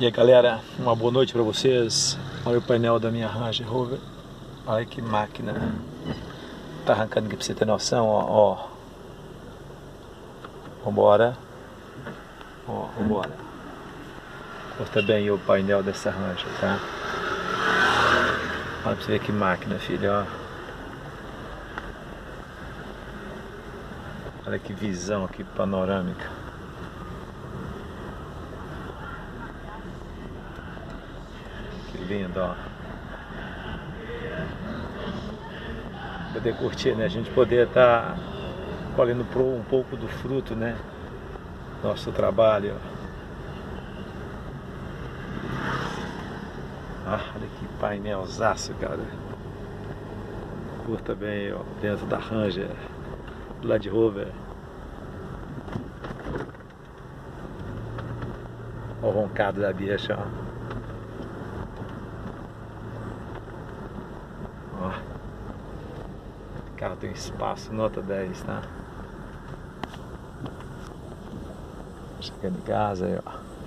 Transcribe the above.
E aí galera, uma boa noite para vocês. Olha o painel da minha Range Rover. Olha que máquina. Tá arrancando aqui pra você ter noção, ó. ó. Vambora. Ó, vambora. Corta bem o painel dessa Range, tá? Olha pra você ver que máquina, filho, ó. Olha que visão aqui panorâmica. Lindo, ó. Poder curtir, né? A gente poder estar tá colhendo um pouco do fruto, né? Nosso trabalho. Ah, olha que painelzaço, cara. Curta bem, ó, dentro da Ranger, Land Rover. O roncado da bicha. Ó. O carro tem espaço, nota 10, tá? Chegando em casa aí, ó.